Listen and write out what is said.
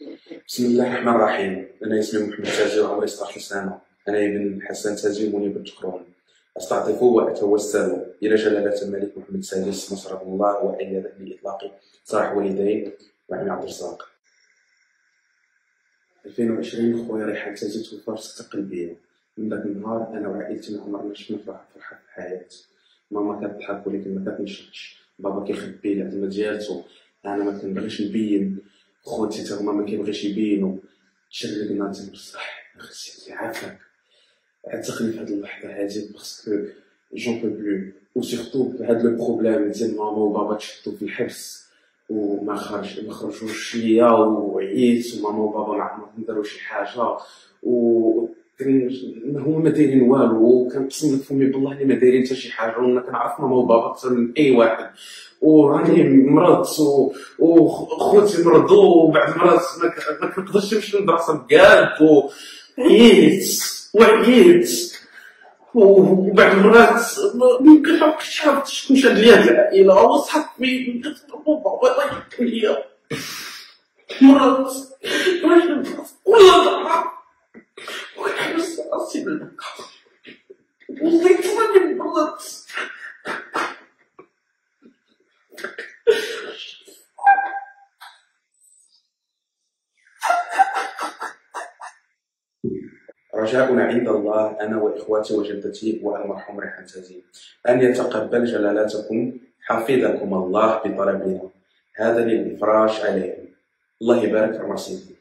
بسم الله الرحمن الرحيم. أنا اسمي محمد تاجي وعمري 16 سنة. أنا ابن حسن تاجي منيب تقرون أستعطف وأتوسل إلى جلالة الملك محمد السادس نصره الله وايده باطلاق سراح والديه وعمي عبد الرزاق. 2020 خويا ريحان تاجي توفى سكتة قلبية. من ذاك النهار أنا وعائلتي ما عمرنا شفنا فرحه في حياتي ماما كتضحك ولكن ما كتنشطش بابا كيخبي العتمه ديالته أنا ما كنبغيش نبين. خوتي هما ما كيبغيش يبينوا تشرقنا تنرصح خصك عافاك عتقني في هاد اللحظه هادي باسكو جون بو بلو و سيرتو هاد لو بروبليم ديال ماما وبابا تشدو في الحبس وما خرج ما خرجوش ليا وعييت وماما وبابا ما عمرهم داروا شي حاجة. و هما ما دايرين والو. لك فمي بالله اللي ما دايرين حتى شي حاجة. وأنا كنعرف ماما وبابا أكثر من أي واحد. وراني مرضت وخوتي مرضوا وبعد مرات ما كنقدرش نمشي للمدرسه بكالب وعييت وعييت وبعد مرات ما كنعرفش عرفت شكون شاد ليا العائلة وصحابي بابا الله يحكم ليا. مرات والله وكنحبس راسي بالبكا وزيت راني مرضت رجاؤنا عند الله أنا وإخواتي وجدتي والمرحوم ريحان تازي أن يتقبل جلالاتكم حفظكم الله بطلبنا. هذا للإفراش عليهم. الله يبارك في راسكم